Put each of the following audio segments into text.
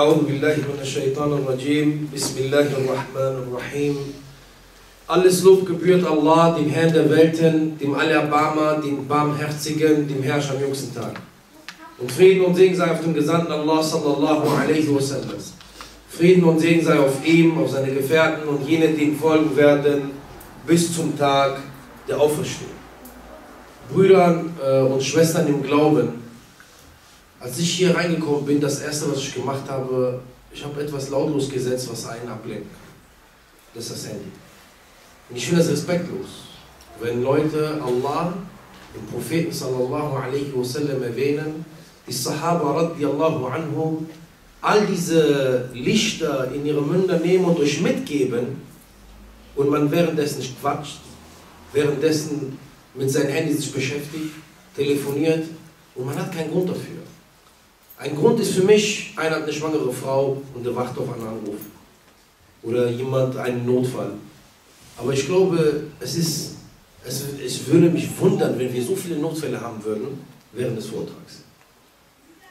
أعوذ بالله من الشيطان الرجيم بسم الله الرحمن الرحيم Alles Lob gebührt Allah, dem Herrn der Welten, dem Allerbarmer, dem Barmherzigen, dem Herrscher am jüngsten Tag. Und Frieden und Segen sei auf dem Gesandten Allah sallallahu alaihi wasallam. Frieden und Segen sei auf ihm, auf seine Gefährten und jene, die ihm folgen werden, bis zum Tag der Auferstehung. Brüder äh, und Schwestern im Glauben, als ich hier reingekommen bin, das erste, was ich gemacht habe, ich habe etwas lautlos gesetzt, was einen ablenkt. Das ist das Handy. Und ich finde das respektlos, wenn Leute Allah, den Propheten sallallahu alaihi wasallam erwähnen, die Sahaba radiallahu anhum, all diese Lichter in ihre Münder nehmen und euch mitgeben und man währenddessen nicht quatscht, währenddessen mit seinem Handy sich beschäftigt, telefoniert und man hat keinen Grund dafür. Ein Grund ist für mich, einer hat eine schwangere Frau und der wacht auf einen Anruf. Oder jemand einen Notfall. Aber ich glaube, es, ist, es, es würde mich wundern, wenn wir so viele Notfälle haben würden während des Vortrags.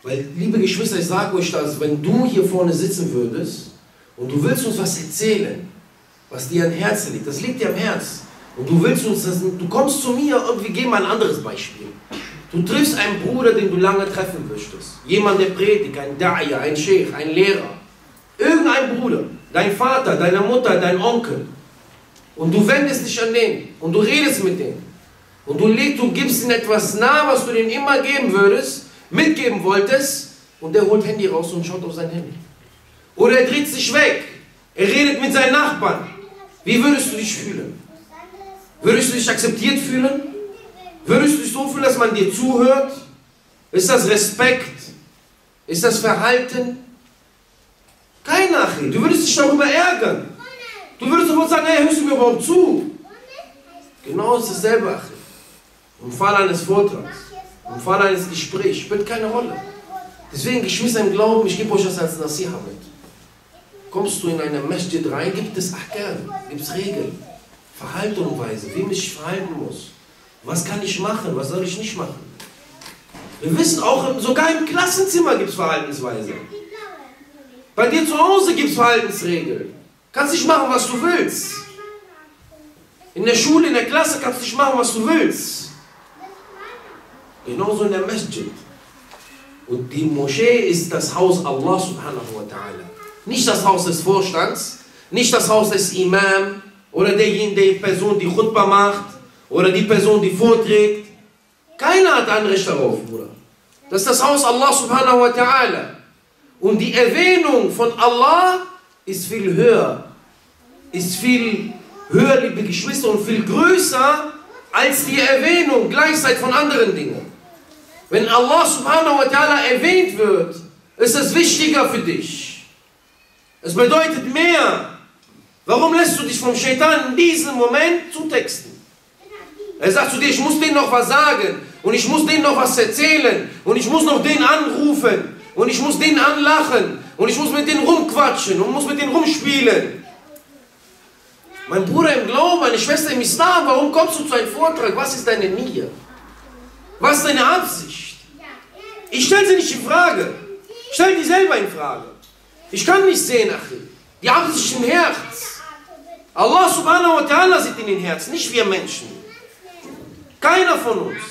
Weil, liebe Geschwister, ich sage euch das, wenn du hier vorne sitzen würdest und du willst uns was erzählen, was dir am Herzen liegt, das liegt dir am Herz. Und du willst uns das, du kommst zu mir und wir geben ein anderes Beispiel. Du triffst einen Bruder, den du lange treffen möchtest. Jemand, der predigt, ein Da'ya, ein Sheikh, ein Lehrer. Irgendein Bruder, dein Vater, deine Mutter, dein Onkel. Und du wendest dich an den und du redest mit dem. Und du, legst, du gibst ihm etwas nah, was du ihm immer geben würdest, mitgeben wolltest. Und der holt Handy raus und schaut auf sein Handy. Oder er dreht sich weg. Er redet mit seinen Nachbarn. Wie würdest du dich fühlen? Würdest du dich akzeptiert fühlen? Würdest du dich so fühlen, dass man dir zuhört? Ist das Respekt? Ist das Verhalten? Kein Nachricht. Du würdest dich darüber ärgern. Du würdest sofort sagen, hey, hörst du mir überhaupt zu? Genau ist dasselbe, Achim. Im Fall eines Vortrags, im Fall eines Gesprächs spielt keine Rolle. Deswegen, Geschwister im Glauben, ich gebe euch das als Nasiha mit. Kommst du in eine Masjid rein, gibt es Ahkam, gibt es Regeln, Verhaltungsweise, wie mich ich verhalten muss. Was kann ich machen, was soll ich nicht machen? Wir wissen auch, sogar im Klassenzimmer gibt es Verhaltensweise. Bei dir zu Hause gibt es Verhaltensregeln. Kannst nicht machen, was du willst. In der Schule, in der Klasse kannst du nicht machen, was du willst. Genauso in der Masjid. Und die Moschee ist das Haus Allah subhanahu wa ta'ala. Nicht das Haus des Vorstands, nicht das Haus des Imam oder derjenige, die Person, die Khutbah macht oder die Person, die vorträgt. Keiner hat Anrecht darauf, Bruder. Das ist das Haus Allah subhanahu wa ta'ala. Und die Erwähnung von Allah ist viel höher. Ist viel höher, liebe Geschwister, und viel größer als die Erwähnung gleichzeitig von anderen Dingen. Wenn Allah subhanahu wa ta'ala erwähnt wird, ist es wichtiger für dich. Es bedeutet mehr. Warum lässt du dich vom Shaitan in diesem Moment zutexten? Er sagt zu dir, ich muss denen noch was sagen und ich muss denen noch was erzählen und ich muss noch den anrufen und ich muss denen anlachen und ich muss mit denen rumquatschen und muss mit denen rumspielen. Mein Bruder im Glauben, meine Schwester im Islam, warum kommst du zu einem Vortrag? Was ist deine Nia? Was ist deine Absicht? Ich stelle sie nicht in Frage. Ich stelle die selber in Frage. Ich kann nicht sehen, Achim. Die Absicht im Herz. Allah subhanahu wa ta'ala sieht in den Herzen, nicht wir Menschen. Keiner von uns.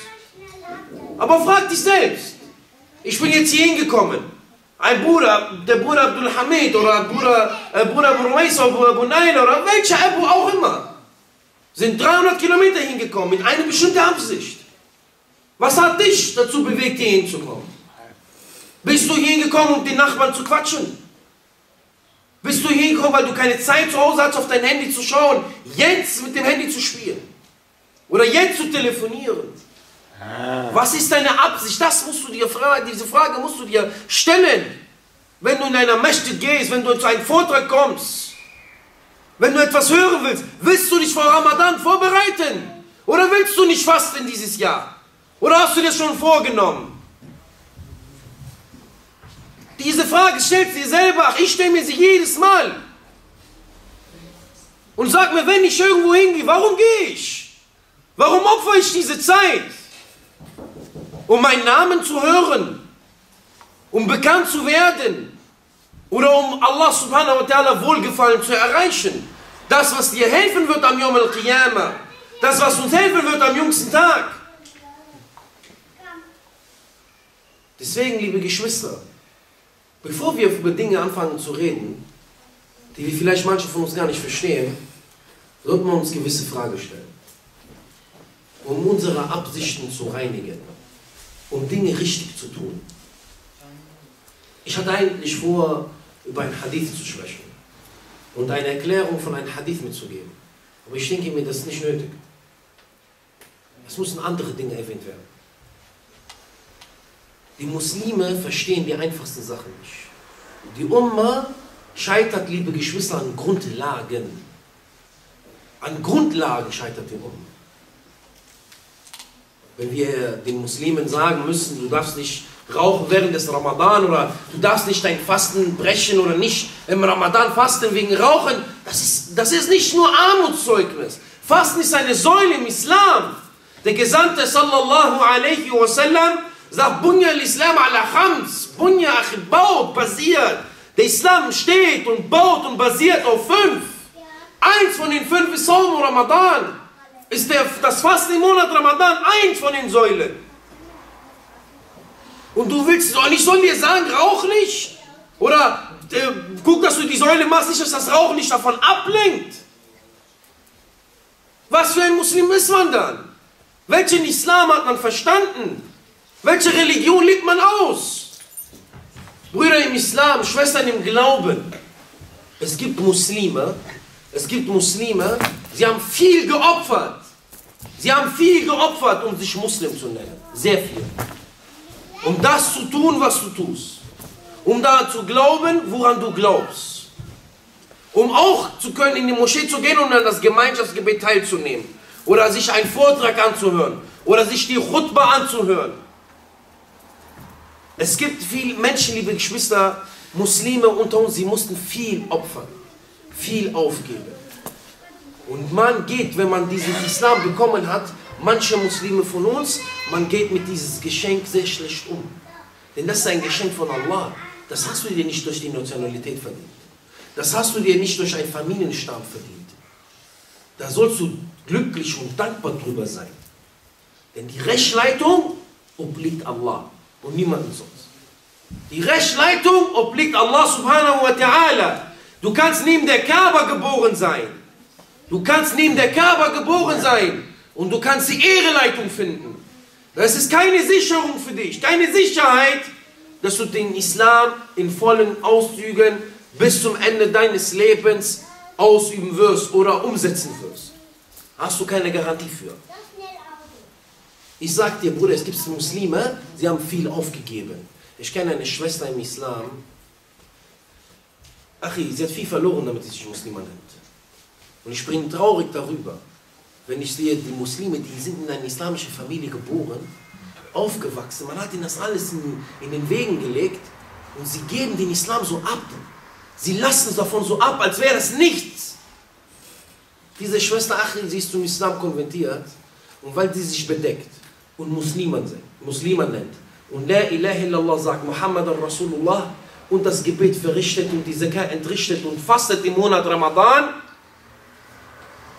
Aber frag dich selbst. Ich bin jetzt hier hingekommen. Ein Bruder, der Bruder Abdul Hamid oder Bruder, äh, Bruder Abu Rumais oder Bruder Abu Nail oder welcher Abu auch immer, sind 300 Kilometer hingekommen mit einer bestimmten Absicht. Was hat dich dazu bewegt, hier hinzukommen? Bist du hier hingekommen, um den Nachbarn zu quatschen? Bist du hier hingekommen, weil du keine Zeit zu Hause hast, auf dein Handy zu schauen, jetzt mit dem Handy zu spielen? Oder jetzt zu telefonieren? Was ist deine Absicht? Das musst du dir fragen, diese Frage musst du dir stellen. Wenn du in einer Mächte gehst, wenn du zu einem Vortrag kommst, wenn du etwas hören willst, willst du dich vor Ramadan vorbereiten? Oder willst du nicht fasten dieses Jahr? Oder hast du dir schon vorgenommen? Diese Frage stellt dir selber. Ich stelle mir sie jedes Mal. Und sag mir, wenn ich irgendwo hingehe, warum gehe ich? Warum opfere ich diese Zeit? Um meinen Namen zu hören, um bekannt zu werden, Oder um Allah subhanahu wa ta'ala Wohlgefallen zu erreichen. Das, was dir helfen wird am Yom al-Qiyamah. Das, was uns helfen wird am jüngsten Tag. Deswegen, liebe Geschwister, bevor wir über Dinge anfangen zu reden, die wir vielleicht manche von uns gar nicht verstehen, sollten wir uns gewisse Fragen stellen. Um unsere Absichten zu reinigen, um Dinge richtig zu tun. Ich hatte eigentlich vor, über ein Hadith zu sprechen und eine Erklärung von einem Hadith mitzugeben. Aber ich denke mir, das ist nicht nötig. Es müssen andere Dinge erwähnt werden. Die Muslime verstehen die einfachsten Sachen nicht. Die Umma scheitert, liebe Geschwister, an Grundlagen. An Grundlagen scheitert die Umma. Wenn wir den Muslimen sagen müssen, du darfst nicht rauchen während des Ramadan oder du darfst nicht dein Fasten brechen oder nicht im Ramadan fasten wegen Rauchen, das ist, das ist nicht nur Armutszeugnis. Fasten ist eine Säule im Islam. Der Gesandte sallallahu alaihi wasallam sagt, Bunya al-Islam ala khams, Bunya baut, basiert. Der Islam steht und baut und basiert auf fünf. Eins von den fünf ist Saum Ramadan. Ist der, das Fasten im Monat Ramadan eins von den Säulen. Und du willst, und ich soll dir sagen, rauch nicht. Oder äh, guck, dass du die Säule machst, nicht, dass das Rauchen nicht davon ablenkt. Was für ein Muslim ist man dann? Welchen Islam hat man verstanden? Welche Religion lebt man aus? Brüder im Islam, Schwestern im Glauben. Es gibt Muslime, es gibt Muslime, sie haben viel geopfert. Sie haben viel geopfert, um sich Muslim zu nennen. Sehr viel. Um das zu tun, was du tust. Um da zu glauben, woran du glaubst. Um auch zu können, in die Moschee zu gehen und an das Gemeinschaftsgebet teilzunehmen. Oder sich einen Vortrag anzuhören. Oder sich die Chutba anzuhören. Es gibt viele Menschen, liebe Geschwister, Muslime unter uns, sie mussten viel opfern. Viel aufgeben. Und man geht, wenn man diesen Islam bekommen hat, manche Muslime von uns, man geht mit dieses Geschenk sehr schlecht um. Denn das ist ein Geschenk von Allah. Das hast du dir nicht durch die Nationalität verdient. Das hast du dir nicht durch einen Familienstamm verdient. Da sollst du glücklich und dankbar drüber sein. Denn die Rechtsleitung obliegt Allah und niemandem sonst. Die Rechtsleitung obliegt Allah subhanahu wa ta'ala. Du kannst neben der Kaaba geboren sein. Du kannst neben der Kaaba geboren sein. Und du kannst die Ehreleitung finden. Das ist keine Sicherung für dich. Deine Sicherheit, dass du den Islam in vollen Auszügen bis zum Ende deines Lebens ausüben wirst oder umsetzen wirst. Hast du keine Garantie für. Ich sag dir, Bruder, es gibt Muslime, sie haben viel aufgegeben. Ich kenne eine Schwester im Islam. Achi, sie hat viel verloren, damit sie sich Muslima nennt. Und ich bin traurig darüber wenn ich sehe, die Muslime, die sind in eine islamische Familie geboren, aufgewachsen, man hat ihnen das alles in, in den Wegen gelegt und sie geben den Islam so ab. Sie lassen es davon so ab, als wäre es nichts. Diese Schwester Achil, sie ist zum Islam konvertiert und weil sie sich bedeckt und Muslimen sind, Muslimen nennt und La ilaha illallah sagt, Muhammad Rasulullah und das Gebet verrichtet und die Zakat entrichtet und fastet im Monat Ramadan,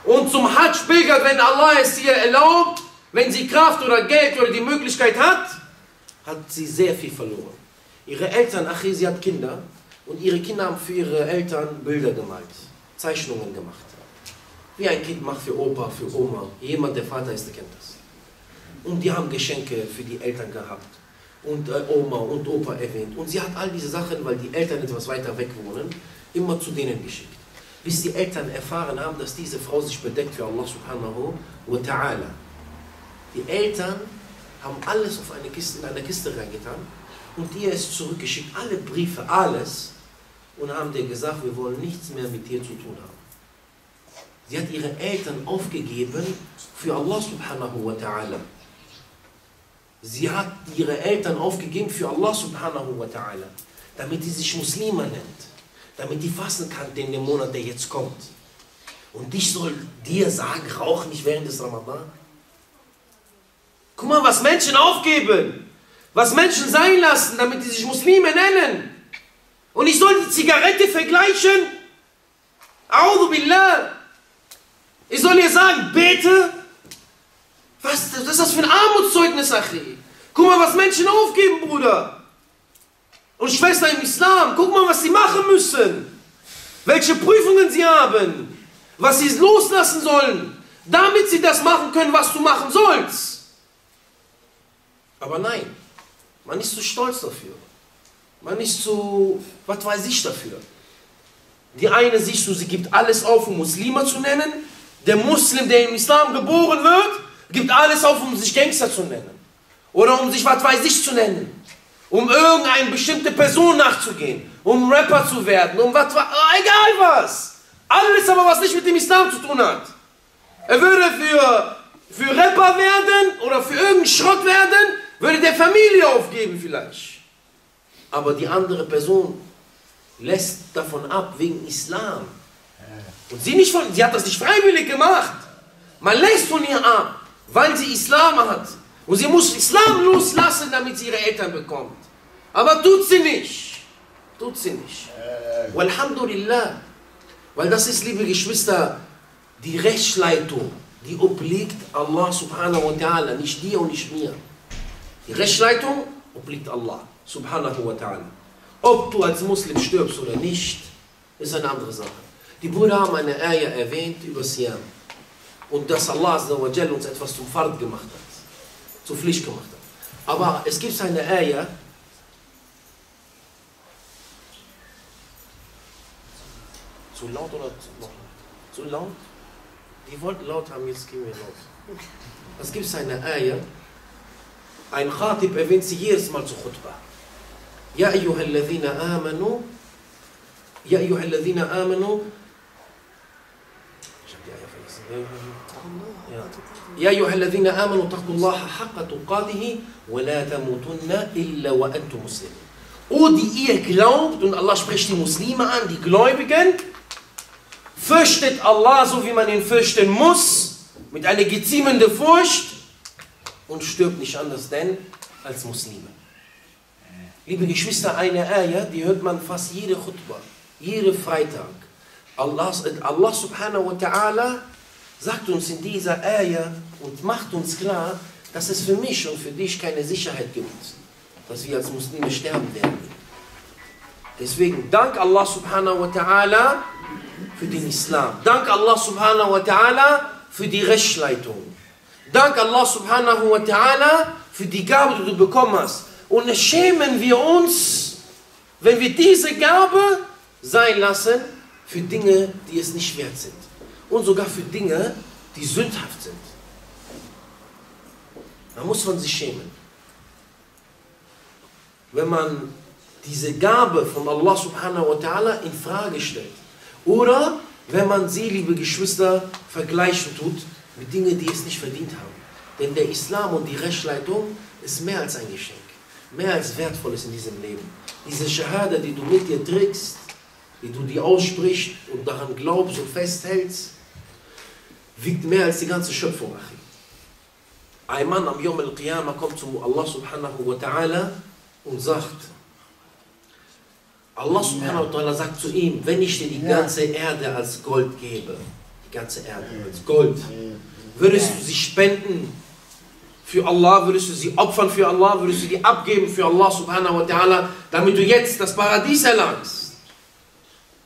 und zum Hajj pilgert, wenn Allah es ihr erlaubt, wenn sie Kraft oder Geld oder die Möglichkeit hat, hat sie sehr viel verloren. Ihre Eltern, ach, sie hat Kinder und ihre Kinder haben für ihre Eltern Bilder gemalt, Zeichnungen gemacht. Wie ein Kind macht für Opa, für Oma. Jemand, der Vater ist, der kennt das. Und die haben Geschenke für die Eltern gehabt. Und äh, Oma und Opa erwähnt. Und sie hat all diese Sachen, weil die Eltern etwas weiter weg wohnen, immer zu denen geschickt bis die Eltern erfahren haben, dass diese Frau sich bedeckt für Allah subhanahu wa ta'ala. Die Eltern haben alles auf eine Kiste, in eine Kiste reingetan und ihr ist zurückgeschickt, alle Briefe, alles, und haben dir gesagt, wir wollen nichts mehr mit dir zu tun haben. Sie hat ihre Eltern aufgegeben für Allah subhanahu wa ta'ala. Sie hat ihre Eltern aufgegeben für Allah subhanahu wa ta'ala, damit sie sich Muslima nennt damit die fassen kann dem Monat, der jetzt kommt. Und ich soll dir sagen, rauch nicht während des Ramadan. Guck mal, was Menschen aufgeben, was Menschen sein lassen, damit sie sich Muslime nennen. Und ich soll die Zigarette vergleichen? Audu billah. Ich soll ihr sagen, bete? Was, was ist das für ein Armutszeugnis, Achi? Guck mal, was Menschen aufgeben, Bruder. Und Schwester im Islam, guck mal, was sie machen müssen. Welche Prüfungen sie haben. Was sie loslassen sollen. Damit sie das machen können, was du machen sollst. Aber nein, man ist zu stolz dafür. Man ist zu, was weiß ich dafür. Die eine siehst du, sie gibt alles auf, um Muslime zu nennen. Der Muslim, der im Islam geboren wird, gibt alles auf, um sich Gangster zu nennen. Oder um sich was weiß ich zu nennen. Um irgendeine bestimmte Person nachzugehen. Um Rapper zu werden. Um was, egal was. Alles aber, was nicht mit dem Islam zu tun hat. Er würde für, für Rapper werden oder für irgendeinen Schrott werden, würde der Familie aufgeben vielleicht. Aber die andere Person lässt davon ab wegen Islam. Und sie, nicht von, sie hat das nicht freiwillig gemacht. Man lässt von ihr ab, weil sie Islam hat. Und sie muss Islam loslassen, damit sie ihre Eltern bekommt. Aber tut sie nicht. Tut sie nicht. Walhamdulillah. Weil das ist, liebe Geschwister, die Rechtsleitung, die obliegt Allah subhanahu wa ta'ala, nicht dir und nicht mir. Die Rechtsleitung obliegt Allah subhanahu wa ta'ala. Ob du als Muslim stirbst oder nicht, ist eine andere Sache. Die Brüder haben eine Ayah erwähnt über Siam. Und dass Allah uns etwas zum Fard gemacht hat zur Pflicht gemacht hat. Aber es gibt eine Eier, zu laut oder zu laut? Die wollten laut haben, jetzt gehen wir laut. Es gibt eine Eier, ein Khatib erwähnt sie jedes Mal zu Khutbah. Ja, ayyuha alladhina amanu, ja, ayyuha alladhina amanu, يا أيها الذين آمنوا اتقوا الله حق تقاته ولا تموتن إلا وأنتم مسلمون O die ihr glaubt, und Allah spricht die Muslime an, die Gläubigen, fürchtet Allah so wie man ihn fürchten muss, mit einer geziemenden Furcht und stirbt nicht anders denn als Muslime. Liebe Geschwister, eine Ayah, die hört man fast jede Khutbah, jeden Freitag. Allah, Allah subhanahu wa ta'ala sagt uns in dieser Ayah und macht uns klar, dass es für mich und für dich keine Sicherheit gibt, dass wir als Muslime sterben werden. Deswegen, dank Allah subhanahu wa ta'ala für den Islam. Dank Allah subhanahu wa ta'ala für die Rechtsleitung. Dank Allah subhanahu wa ta'ala für die Gabe, die du bekommen hast. Und schämen wir uns, wenn wir diese Gabe sein lassen für Dinge, die es nicht wert sind. Und sogar für Dinge, die sündhaft sind. Da muss man sich schämen. Wenn man diese Gabe von Allah subhanahu wa ta'ala in Frage stellt. Oder wenn man sie, liebe Geschwister, vergleichen tut mit Dingen, die es nicht verdient haben. Denn der Islam und die Rechtsleitung ist mehr als ein Geschenk mehr als wertvoll ist in diesem Leben. Diese Shahada, die du mit dir trägst, die du dir aussprichst und daran glaubst und festhältst, wiegt mehr als die ganze Schöpfung. Ein Mann am Yom al-Qiyamah kommt zu Allah subhanahu wa ta'ala und sagt, Allah subhanahu wa ta'ala sagt zu ihm, wenn ich dir die ganze Erde als Gold gebe, die ganze Erde als Gold, würdest du sie spenden für Allah, würdest du sie opfern für Allah, würdest du die abgeben für Allah subhanahu wa ta'ala, damit du jetzt das Paradies erlangst.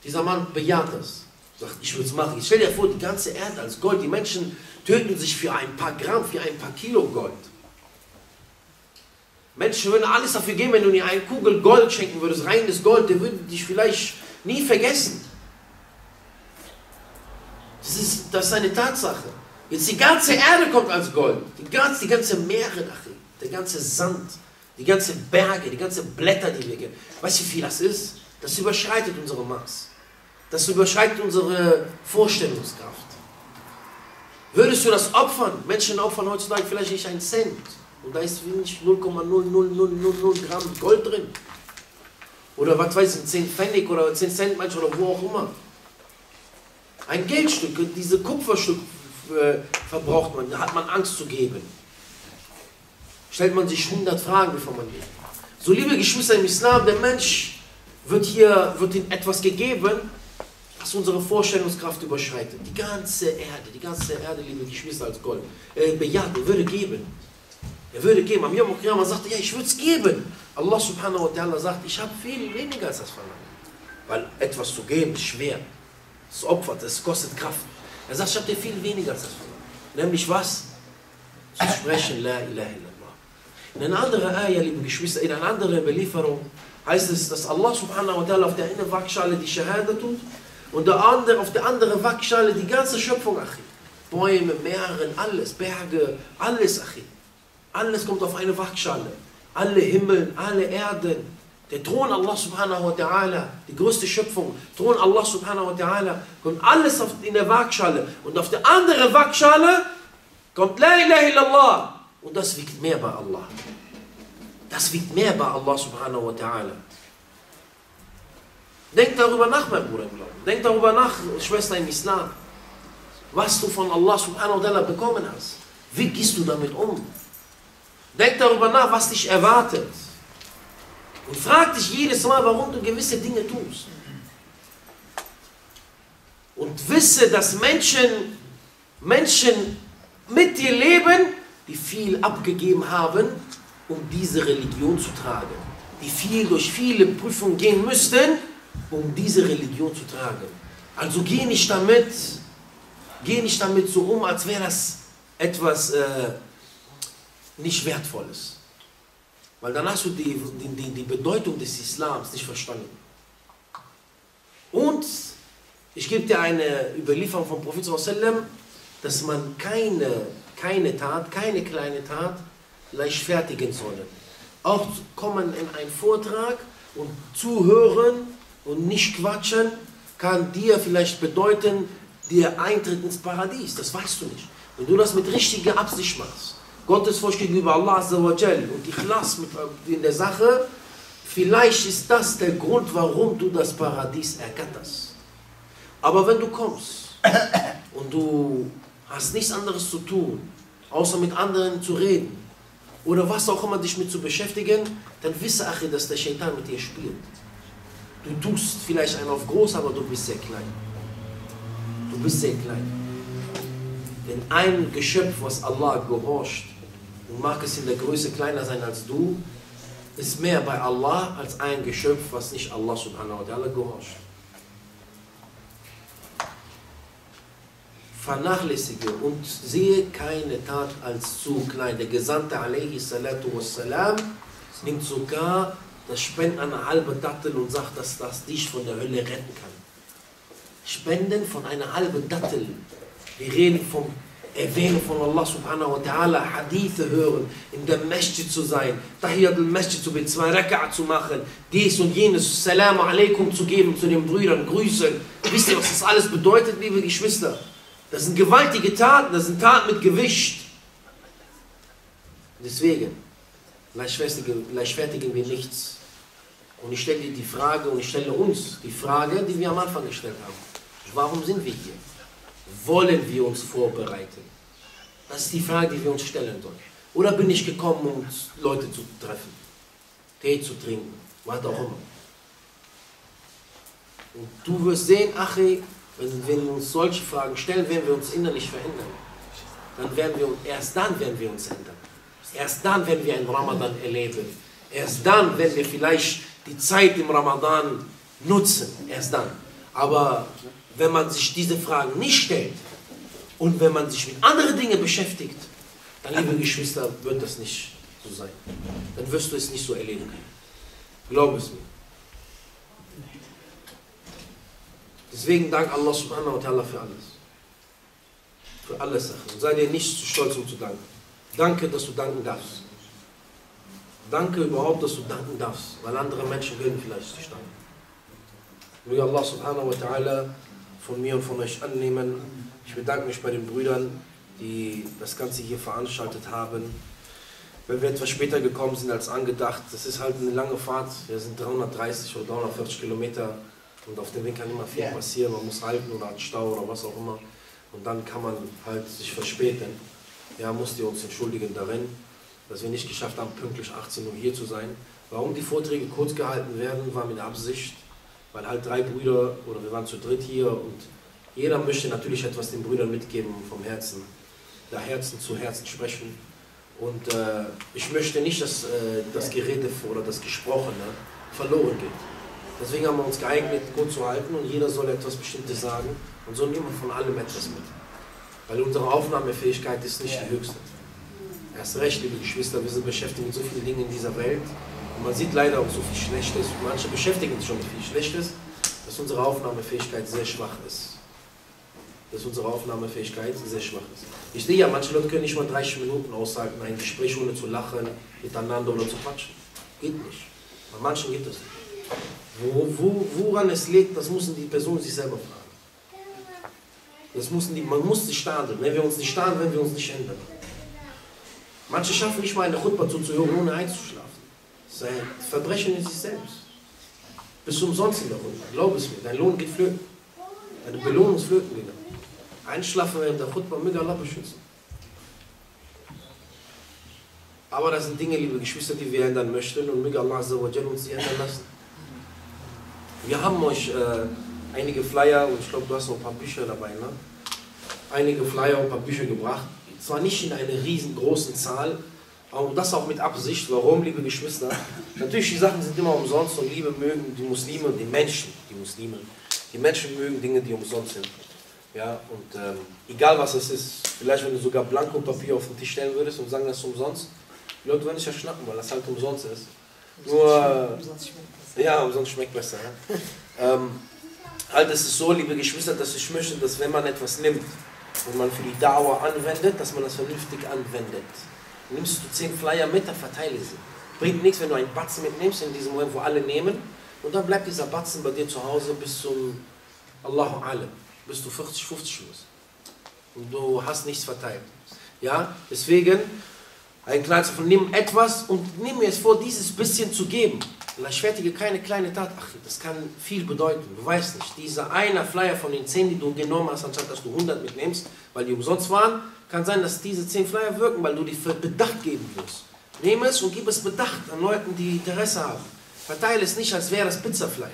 Dieser Mann bejaht das. Sagt, ich würde es machen. Ich stell dir vor, die ganze Erde als Gold. Die Menschen töten sich für ein paar Gramm, für ein paar Kilo Gold. Menschen würden alles dafür geben, wenn du ihnen eine Kugel Gold schenken würdest, reines Gold, der würde dich vielleicht nie vergessen. Das ist, das ist eine Tatsache. Jetzt die ganze Erde kommt als Gold. Die ganze, die ganze Meere, der ganze Sand, die ganze Berge, die ganze Blätter, die wir gehen. Weißt du, wie viel das ist? Das überschreitet unsere Maß. Das überschreitet unsere Vorstellungskraft. Würdest du das opfern? Menschen opfern heutzutage vielleicht nicht einen Cent. Und da ist wenig 0,00000 Gramm Gold drin. Oder was weiß ich, 10 Pfennig oder 10 Cent manchmal oder wo auch immer. Ein Geldstück, diese Kupferstück äh, verbraucht man, da hat man Angst zu geben. Stellt man sich 100 Fragen, bevor man geht. So, liebe Geschwister im Islam, der Mensch wird hier wird ihnen etwas gegeben, was unsere Vorstellungskraft überschreitet. Die ganze Erde, die ganze Erde, liebe Geschwister, als Gold. Er bejaht, er würde geben. Er würde geben. Am Yom Kippur sagte, ja, ich würde es geben. Allah subhanahu wa ta'ala sagt, ich habe viel weniger als das verlangt. Weil etwas zu geben ist schwer. Es opfert, es kostet Kraft. Er sagt, ich habe dir viel weniger als das verlangt. Nämlich was? Zu sprechen, La ilaha illallah. In einer anderen Ayah, liebe Geschwister, in einer anderen Belieferung heißt es, dass Allah subhanahu wa ta'ala auf der einen Waagschale die Shahada tut und der andere, auf der anderen Waagschale die ganze Schöpfung, Achi. Bäume, Meeren, alles, Berge, alles, Achi. Alles kommt auf eine Waagschale. Alle Himmel, alle Erden. Der Thron Allah subhanahu wa ta'ala, die größte Schöpfung, Thron Allah subhanahu wa ta'ala, kommt alles auf, in der Waagschale. Und auf der anderen Waagschale kommt La ilaha illallah. Und das wiegt mehr bei Allah. Das wiegt mehr bei Allah subhanahu wa ta'ala. Denk darüber nach, mein Bruder im Glauben. Denk darüber nach, Schwester im Islam. Was du von Allah subhanahu wa ta'ala bekommen hast. Wie gehst du damit um? Denk darüber nach, was dich erwartet. Und frag dich jedes Mal, warum du gewisse Dinge tust. Und wisse, dass Menschen, Menschen mit dir leben, die viel abgegeben haben, um diese Religion zu tragen. Die viel durch viele Prüfungen gehen müssten, um diese Religion zu tragen. Also geh nicht damit, geh nicht damit so um, als wäre das etwas äh, nicht Wertvolles. Weil dann hast du die, die, die Bedeutung des Islams nicht verstanden. Und ich gebe dir eine Überlieferung vom Prophet, dass man keine, keine Tat, keine kleine Tat leichtfertigen soll. Auch kommen in einen Vortrag und zuhören und nicht quatschen, kann dir vielleicht bedeuten, der Eintritt ins Paradies. Das weißt du nicht. Wenn du das mit richtiger Absicht machst, Gottesfurcht gegenüber Allah und Ikhlas mit, in der Sache, vielleicht ist das der Grund, warum du das Paradies ergatterst. Aber wenn du kommst und du hast nichts anderes zu tun, außer mit anderen zu reden, oder was auch immer dich mit zu beschäftigen, dann wisse, Achi, dass der Shaitan mit dir spielt. Du tust vielleicht einen auf groß, aber du bist sehr klein. Du bist sehr klein. Denn ein Geschöpf, was Allah gehorcht, und mag es in der Größe kleiner sein als du, ist mehr bei Allah als ein Geschöpf, was nicht Allah subhanahu wa ta'ala gehorcht. Vernachlässige und sehe keine Tat als zu klein. Der Gesandte alaihi salatu wassalam nimmt sogar das Spenden einer halben Dattel und sagt, dass das dich von der Hölle retten kann. Spenden von einer halben Dattel. Wir reden vom Erwähnung von Allah subhanahu wa ta'ala, Hadithe hören, in der Masjid zu sein, Tahiyat al-Masjid zu beten, zwei Raka'a zu machen, dies und jenes, Salam alaikum zu geben zu den Brüdern, Grüßen. Wisst ihr, was das alles bedeutet, liebe Geschwister? Das sind gewaltige Taten, das sind Taten mit Gewicht. Deswegen, leichtfertigen wir nichts. Und ich stelle dir die Frage, und ich stelle uns die Frage, die wir am Anfang gestellt haben. Warum sind wir hier? Wollen wir uns vorbereiten? Das ist die Frage, die wir uns stellen sollen. Oder bin ich gekommen, um Leute zu treffen, Tee zu trinken, was auch immer. Und du wirst sehen, Achi, wenn, wenn wir uns solche Fragen stellen, werden wir uns innerlich verändern. Dann werden wir, erst dann werden wir uns ändern. Erst dann werden wir einen Ramadan erleben. Erst dann werden wir vielleicht die Zeit im Ramadan nutzen. Erst dann. Aber wenn man sich diese Fragen nicht stellt und wenn man sich mit anderen Dingen beschäftigt, dann, liebe Geschwister, wird das nicht so sein. Dann wirst du es nicht so erleben können. Glaub es mir. Deswegen dank Allah subhanahu wa ta'ala für alles. Für alle Sachen. Und sei dir nicht zu stolz, um zu danken. Danke, dass du danken darfst. Danke überhaupt, dass du danken darfst, weil andere Menschen können vielleicht nicht danken. Möge Allah subhanahu wa ta'ala von mir und von euch annehmen. Ich bedanke mich bei den Brüdern, die das Ganze hier veranstaltet haben. Wenn wir etwas später gekommen sind als angedacht, das ist halt eine lange Fahrt. Wir sind 330 oder 340 Kilometer und auf dem Weg kann immer viel passieren. Man muss halten oder hat Stau oder was auch immer. Und dann kann man halt sich verspäten. Ja, musst ihr uns entschuldigen darin, dass wir nicht geschafft haben, pünktlich 18 Uhr hier zu sein. Warum die Vorträge kurz gehalten werden, war mit Absicht, weil halt drei Brüder oder wir waren zu dritt hier und jeder möchte natürlich etwas den Brüdern mitgeben vom Herzen, der Herzen zu Herzen sprechen. Und äh, ich möchte nicht, dass äh, das Gerede oder das Gesprochene verloren geht. Deswegen haben wir uns geeignet, gut zu halten und jeder soll etwas Bestimmtes sagen und so nehmen wir von allem etwas mit. Weil unsere Aufnahmefähigkeit ist nicht die höchste. Erst recht, liebe Geschwister, wir sind beschäftigt mit so vielen Dingen in dieser Welt und man sieht leider auch so viel Schlechtes. Manche beschäftigen sich schon mit viel Schlechtes, dass unsere Aufnahmefähigkeit sehr schwach ist. Dass unsere Aufnahmefähigkeit sehr schwach ist. Ich sehe ja, manche Leute können nicht mal 30 Minuten aushalten, ein Gespräch ohne zu lachen, miteinander oder zu quatschen. Geht nicht. Bei manchen geht das nicht. Wo, wo, woran es liegt, das müssen die Personen sich selber fragen. Das müssen die, man muss sich starten. Wenn wir uns nicht starten, werden wir uns nicht ändern. Manche schaffen nicht mal eine Chutba zuzuhören, ohne einzuschlafen. Das ist ein Verbrechen in sich selbst. Bist du umsonst in der Chutba. Glaub es mir, dein Lohn geht flöten. Deine Belohnung ist flöten gegangen. Einschlafen während der Chutba, möge Allah beschützen. Aber das sind Dinge, liebe Geschwister, die wir ändern möchten und möge Allah uns sie ändern lassen. Wir haben euch äh, einige Flyer und ich glaube, du hast noch ein paar Bücher dabei, ne? Einige Flyer und ein paar Bücher gebracht. Zwar nicht in einer riesengroßen Zahl, aber das auch mit Absicht. Warum, liebe Geschwister? Natürlich, die Sachen sind immer umsonst und Liebe mögen die Muslime und die Menschen, die Muslime. Die Menschen mögen Dinge, die umsonst sind. Ja, und ähm, egal was es ist, vielleicht wenn du sogar Blankopapier auf den Tisch stellen würdest und sagen, das ist umsonst, die Leute würden sich ja schnappen, weil das halt umsonst ist. Nur, ja, umsonst schmeckt besser. Ja. ähm, halt, es ist so, liebe Geschwister, dass ich möchte, dass wenn man etwas nimmt und man für die Dauer anwendet, dass man das vernünftig anwendet. Nimmst du zehn Flyer mit, dann verteile sie. Bringt nichts, wenn du einen Batzen mitnimmst, in diesem Moment, wo alle nehmen, und dann bleibt dieser Batzen bei dir zu Hause bis zum Allahu Alam, bis du 40, 50 wirst. Und du hast nichts verteilt. Ja, deswegen, ein kleines von nimm etwas und nimm mir es vor, dieses bisschen zu geben. Vielleicht fertige keine kleine Tat. Ach, das kann viel bedeuten. Du weißt nicht. Dieser eine Flyer von den 10, die du genommen hast, anstatt dass du 100 mitnimmst, weil die umsonst waren, kann sein, dass diese 10 Flyer wirken, weil du die für Bedacht geben wirst. Nehme es und gib es Bedacht an Leuten, die Interesse haben. Verteile es nicht, als wäre das Pizza-Flyer.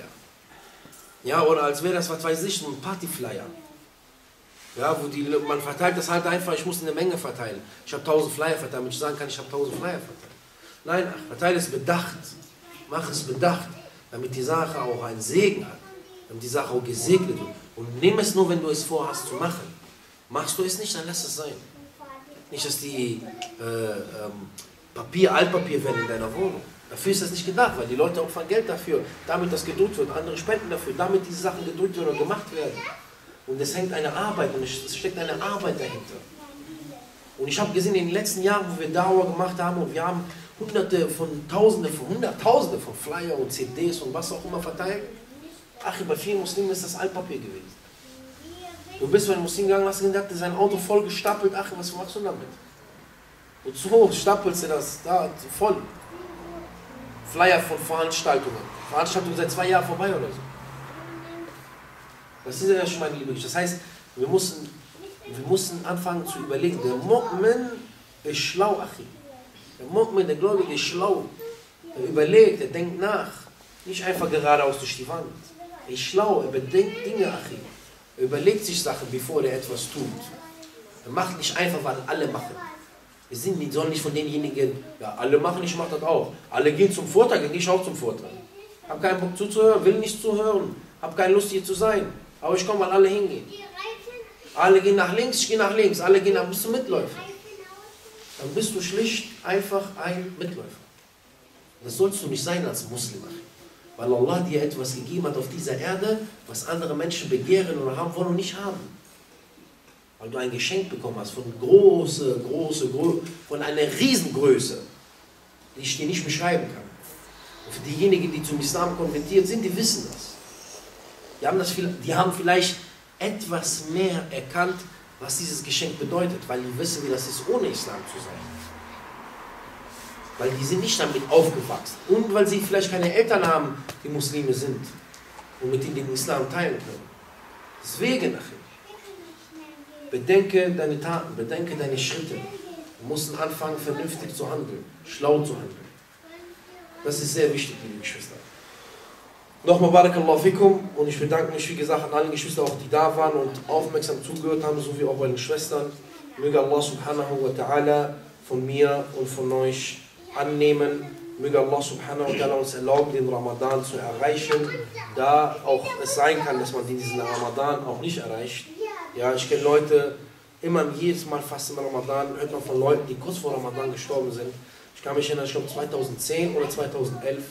Ja, oder als wäre das, was weiß ich, ein Party-Flyer. Ja, wo die, man verteilt das halt einfach, ich muss eine Menge verteilen. Ich habe 1000 Flyer verteilt, damit ich sagen kann, ich habe 1000 Flyer verteilt. Nein, verteile es bedacht. Mach es bedacht, damit die Sache auch einen Segen hat, damit die Sache auch gesegnet wird. Und nimm es nur, wenn du es vorhast zu machen. Machst du es nicht, dann lass es sein. Nicht, dass die äh, ähm, Papier, Altpapier werden in deiner Wohnung. Dafür ist das nicht gedacht, weil die Leute opfern Geld dafür, damit das gedruckt wird, andere spenden dafür, damit diese Sachen gedruckt werden und gemacht werden. Und es hängt eine Arbeit und es steckt eine Arbeit dahinter. Und ich habe gesehen, in den letzten Jahren, wo wir Dauer gemacht haben und wir haben hunderte von tausende von hunderttausende von Flyer und CDs und was auch immer verteilt. Ach, bei vielen Muslimen ist das Altpapier gewesen. Du bist bei einem Muslim gegangen, hast gedacht, sein Auto voll gestapelt. Ach, was machst du damit? Wozu stapelst du das da voll? Flyer von Veranstaltungen. Veranstaltungen seit zwei Jahren vorbei oder so. Das ist ja schon meine Liebe. Das heißt, wir mussten, wir mussten anfangen zu überlegen. Der Mu'min ist schlau, Achim. Der Mu'min, der Gläubige, ist schlau. Er überlegt, er denkt nach. Nicht einfach geradeaus durch die Wand. Er ist schlau, er bedenkt Dinge, Achim. Er überlegt sich Sachen, bevor er etwas tut. Er macht nicht einfach, weil alle machen. Wir sind nicht, sollen nicht von denjenigen, ja, alle machen, ich mache das auch. Alle gehen zum Vortrag, dann gehe ich auch zum Vortrag. Hab keinen Bock zuzuhören, will nicht zuhören, hab keine Lust hier zu sein. Aber ich komme, weil alle hingehen. Alle gehen nach links, ich gehe nach links. Alle gehen nach, bist du Mitläufer dann bist du schlicht einfach ein Mitläufer. Das sollst du nicht sein als Muslim. Weil Allah dir etwas gegeben hat auf dieser Erde, was andere Menschen begehren oder haben wollen und nicht haben. Weil du ein Geschenk bekommen hast von große, große, von einer Riesengröße, die ich dir nicht beschreiben kann. Und für diejenigen, die zum Islam konvertiert sind, die wissen das. Die haben, das, die haben vielleicht etwas mehr erkannt, was dieses Geschenk bedeutet, weil die wissen, wie das ist, ohne Islam zu sein. Weil die sind nicht damit aufgewachsen. Und weil sie vielleicht keine Eltern haben, die Muslime sind und mit ihnen den Islam teilen können. Deswegen, bedenke deine Taten, bedenke deine Schritte. Du musst anfangen, vernünftig zu handeln, schlau zu handeln. Das ist sehr wichtig, liebe Geschwister. Nochmal Barakallahu fikum und ich bedanke mich, wie gesagt, an allen Geschwistern, auch die da waren und aufmerksam zugehört haben, sowie auch bei den Schwestern. Möge Allah subhanahu wa ta'ala von mir und von euch annehmen. Möge Allah subhanahu wa ta'ala uns erlauben, den Ramadan zu erreichen, da auch es sein kann, dass man diesen Ramadan auch nicht erreicht. Ja, ich kenne Leute, immer jedes Mal fast im Ramadan, hört man von Leuten, die kurz vor Ramadan gestorben sind. Ich kann mich erinnern, ich glaube 2010 oder 2011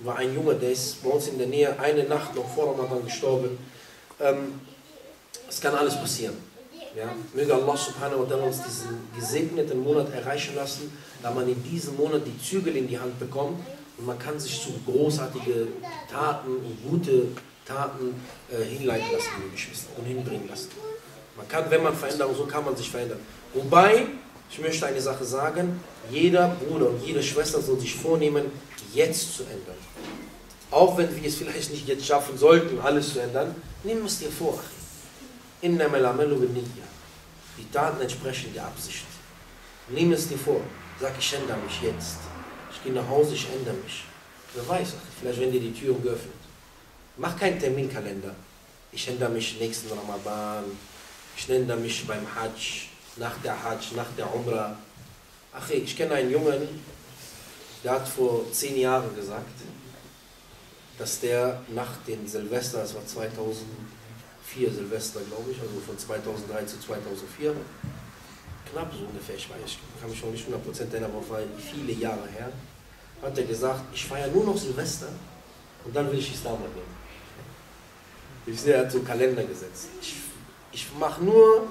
war ein Junge, der ist bei uns in der Nähe eine Nacht noch vor Ramadan gestorben. Ähm, es kann alles passieren. Ja? Möge Allah subhanahu wa ta'ala uns diesen gesegneten Monat erreichen lassen, da man in diesem Monat die Zügel in die Hand bekommt und man kann sich zu großartigen Taten und gute Taten äh, hinleiten lassen, liebe Geschwister, und hinbringen lassen. Man kann, wenn man verändern, so kann man sich verändern. Wobei, ich möchte eine Sache sagen, jeder Bruder und jede Schwester soll sich vornehmen, jetzt zu ändern. Auch wenn wir es vielleicht nicht jetzt schaffen sollten, alles zu ändern, nimm es dir vor. Die Taten entsprechen der Absicht. Nimm es dir vor. Sag, ich ändere mich jetzt. Ich gehe nach Hause, ich ändere mich. Wer weiß, vielleicht werden dir die Türen geöffnet. Mach keinen Terminkalender. Ich ändere mich nächsten Ramadan. Ich ändere mich beim Hajj, nach der Hajj, nach der Umrah. Ach, ich kenne einen Jungen, der hat vor zehn Jahren gesagt, dass der nach dem Silvester, das war 2004 Silvester, glaube ich, also von 2003 zu 2004, knapp so ungefähr, ich weiß, ich kann mich schon nicht 100% erinnern, aber war viele Jahre her, hat er gesagt, ich feiere nur noch Silvester und dann will ich Islam nehmen. Ich sehe, er hat so einen Kalender gesetzt. Ich, ich mache nur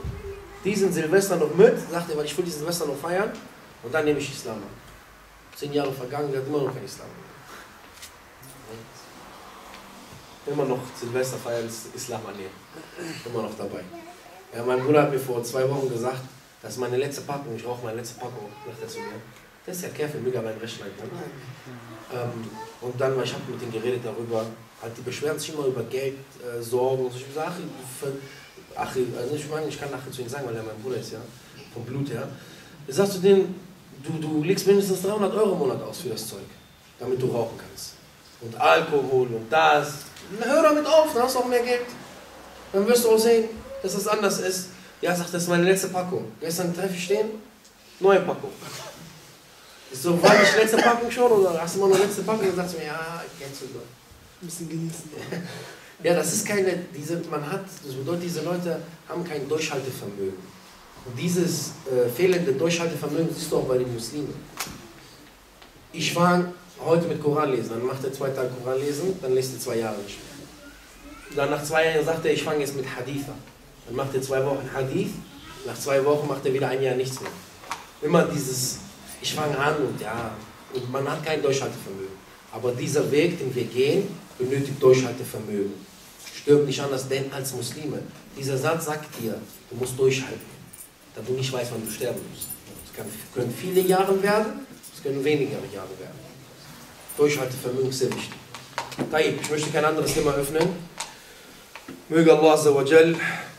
diesen Silvester noch mit, sagt er, weil ich will diesen Silvester noch feiern und dann nehme ich Islam an. Zehn Jahre vergangen, der hat immer noch kein Islam. Immer noch Silvester feiern, Islam annehmen. Immer noch dabei. Ja, mein Bruder hat mir vor zwei Wochen gesagt, das ist meine letzte Packung, ich rauche meine letzte Packung, sagt er zu. Das ist ja Kerfel, mega mein Rechner. Ähm, und dann, ich habe mit denen geredet darüber, halt, die beschweren sich immer über Geld, äh, Sorgen und so. Ich sage, ach, also ich meine, ich kann nachher zu ihnen sagen, weil er mein Bruder ist, ja, vom Blut her. Ich sag zu denen, du, du legst mindestens 300 Euro im Monat aus für das Zeug, damit du rauchen kannst. Und Alkohol und das. Hör damit auf, dann hast du auch mehr Geld. Dann wirst du auch sehen, dass das anders ist. Ja, sagt, das ist meine letzte Packung. Gestern treffe ich stehen, neue Packung. Ist so, war die letzte Packung schon oder hast du mal eine letzte Packung und sagst du mir, ja, kennst du doch. Ein bisschen genießen. Ja, das ist keine, diese, man hat, das bedeutet, diese Leute haben kein Durchhaltevermögen. Und dieses äh, fehlende Durchhaltevermögen siehst du auch bei den Muslimen. Ich fange heute mit Koran lesen, dann macht er zwei Tage Koran lesen, dann lässt er zwei Jahre nicht mehr. Dann nach zwei Jahren sagt er, ich fange jetzt mit Hadith an. Dann macht er zwei Wochen Hadith, nach zwei Wochen macht er wieder ein Jahr nichts mehr. Immer dieses, ich fange an und ja, und man hat kein Durchhaltevermögen. Aber dieser Weg, den wir gehen, benötigt Durchhaltevermögen. Stirbt nicht anders denn als Muslime. Dieser Satz sagt dir, du musst durchhalten, da du nicht weißt, wann du sterben musst. Es können viele Jahre werden, es können weniger Jahre werden. Durchhaltevermögen ist sehr wichtig. Ich möchte kein anderes Thema öffnen. Möge Allah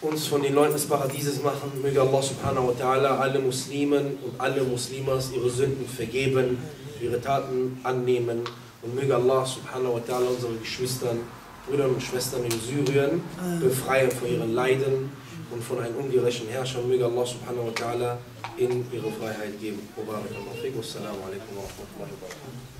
uns von den Leuten des Paradieses machen. Möge Allah subhanahu wa ta'ala alle Muslimen und alle Muslimas ihre Sünden vergeben, ihre Taten annehmen. Und möge Allah subhanahu wa ta'ala unsere Geschwistern, Brüder und Schwestern in Syrien befreien von ihren Leiden und von einem ungerechten Herrscher. Möge Allah subhanahu wa ta'ala in ihre Freiheit geben. Wa alaikum wa rahmatullahi wa barakatuh.